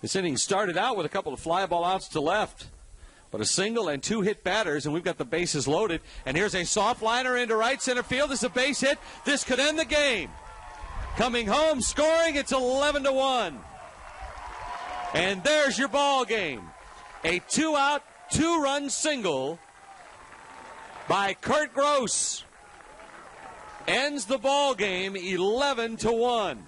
This inning started out with a couple of fly ball outs to left, but a single and two hit batters, and we've got the bases loaded. And here's a soft liner into right center field. This is a base hit. This could end the game. Coming home, scoring. It's 11 to one. And there's your ball game. A two-out, two-run single by Kurt Gross ends the ball game 11 to 1.